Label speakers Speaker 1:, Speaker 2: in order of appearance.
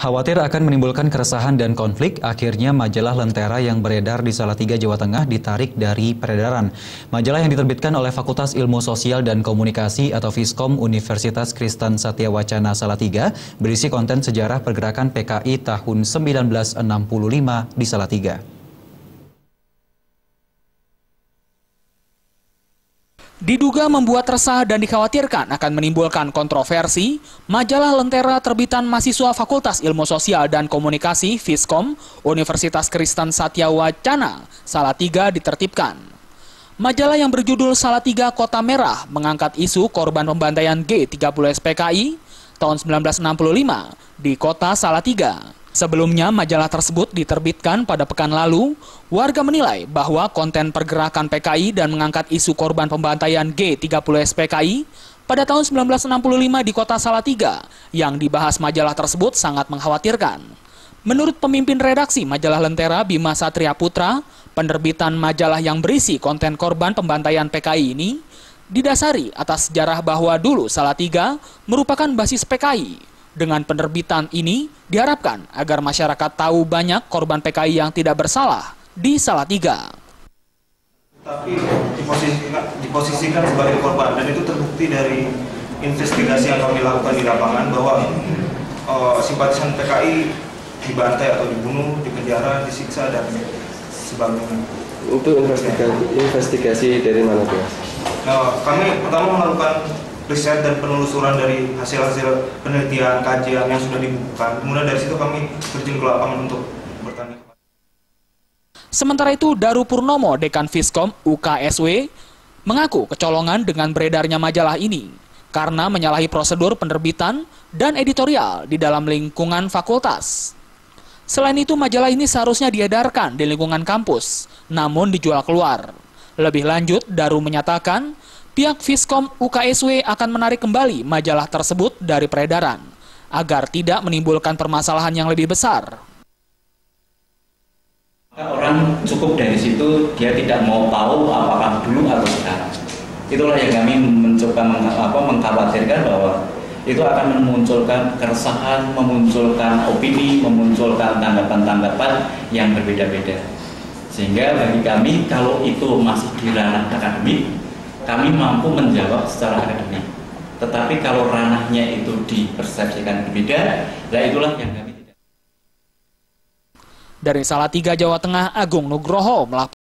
Speaker 1: Khawatir akan menimbulkan keresahan dan konflik, akhirnya majalah Lentera yang beredar di Salatiga, Jawa Tengah ditarik dari peredaran. Majalah yang diterbitkan oleh Fakultas Ilmu Sosial dan Komunikasi atau Fiskom Universitas Kristen Satya Wacana Salatiga berisi konten sejarah pergerakan PKI tahun 1965 di Salatiga.
Speaker 2: Diduga membuat resah dan dikhawatirkan akan menimbulkan kontroversi, majalah Lentera terbitan mahasiswa Fakultas Ilmu Sosial dan Komunikasi Fiskom Universitas Kristen Satya Wacana Salatiga ditertibkan. Majalah yang berjudul Salatiga Kota Merah mengangkat isu korban pembantaian G30 SPKI tahun 1965 di kota Salatiga. Sebelumnya, majalah tersebut diterbitkan pada pekan lalu. Warga menilai bahwa konten pergerakan PKI dan mengangkat isu korban pembantaian G30 SPKI pada tahun 1965 di kota Salatiga yang dibahas majalah tersebut sangat mengkhawatirkan. Menurut pemimpin redaksi majalah Lentera Bima Satria Putra, penerbitan majalah yang berisi konten korban pembantaian PKI ini didasari atas sejarah bahwa dulu Salatiga merupakan basis PKI dengan penerbitan ini diharapkan agar masyarakat tahu banyak korban PKI yang tidak bersalah di Salatiga.
Speaker 3: Tapi diposisikan, diposisikan sebagai korban dan itu terbukti dari investigasi yang kami lakukan di lapangan bahwa uh, simpatisan PKI dibantai atau dibunuh, dipenjara, disiksa dan sebagainya.
Speaker 4: Untuk investigasi, investigasi dari mana, Pak?
Speaker 3: Nah, kami pertama melakukan riset dan penelusuran dari hasil-hasil penelitian, kajian yang sudah dibukukan. Kemudian dari situ kami terjun ke lapangan untuk bertanya.
Speaker 2: Sementara itu, Daru Purnomo, Dekan Fiskom UKSW, mengaku kecolongan dengan beredarnya majalah ini karena menyalahi prosedur penerbitan dan editorial di dalam lingkungan fakultas. Selain itu, majalah ini seharusnya diedarkan di lingkungan kampus, namun dijual keluar. Lebih lanjut, Daru menyatakan pihak Fiskom UKSW akan menarik kembali majalah tersebut dari peredaran agar tidak menimbulkan permasalahan yang lebih besar.
Speaker 5: Orang cukup dari situ dia tidak mau tahu apakah dulu atau sekarang. Itulah yang kami mencoba meng, apa, mengkhawatirkan bahwa itu akan memunculkan keresahan, memunculkan opini, memunculkan tanggapan-tanggapan yang berbeda-beda. Sehingga bagi kami kalau itu masih di ranah akademik, kami mampu menjawab secara akademik. Tetapi kalau ranahnya itu dipersepsikan berbeda, lah itulah yang kami tidak.
Speaker 2: Dari Salatiga, Jawa Tengah, Agung Nugroho melaporkan.